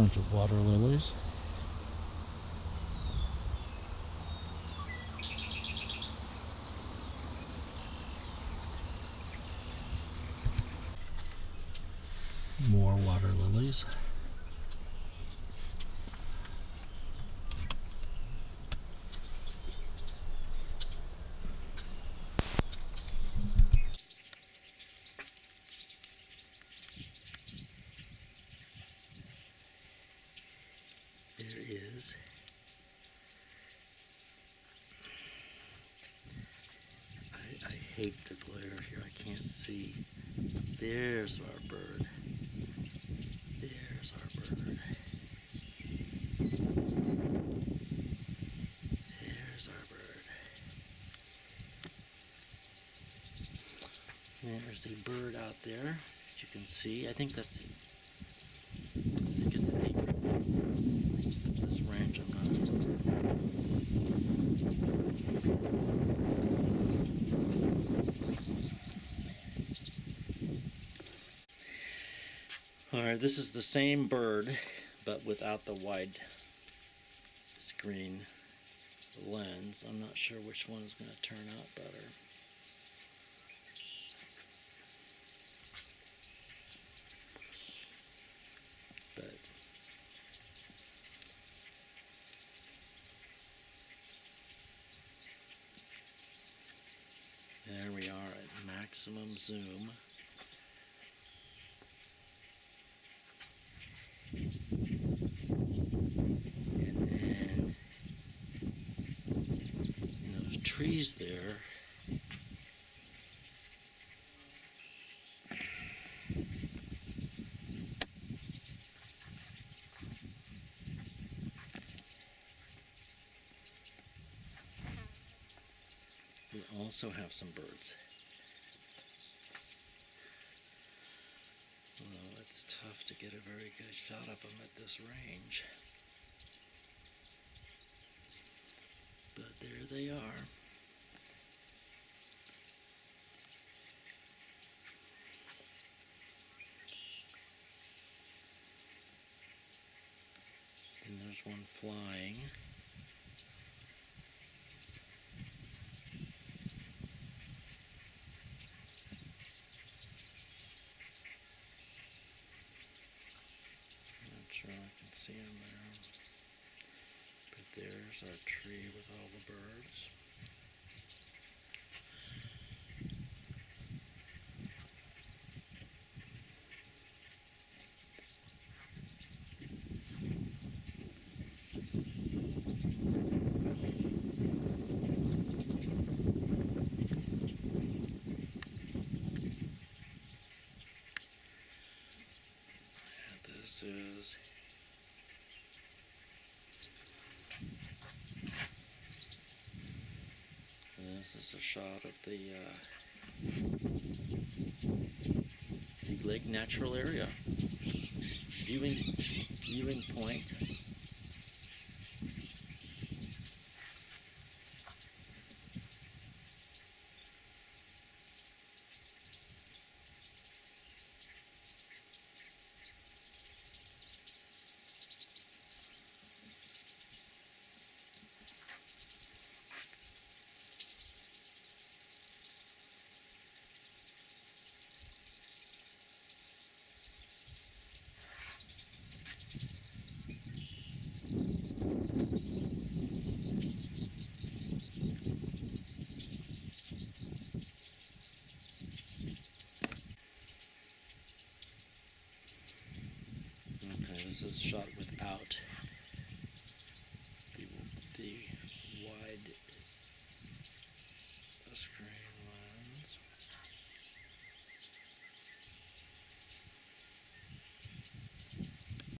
bunch of water lilies. More water lilies. There is. I, I hate the glare here. I can't see. There's our bird. There's our bird. There's our bird. There's a bird out there, you can see. I think that's. I think it's an egret. This ranch, I'm not sure. All right, this is the same bird, but without the wide screen lens. I'm not sure which one is going to turn out better. But there we are at maximum zoom. And then those trees there. We also have some birds. Tough to get a very good shot of them at this range. But there they are. And there's one flying. Not sure I can see him there. But there's our tree with all the birds. This is This is a shot of the uh, Big Lake Natural Area viewing viewing point. This is shot without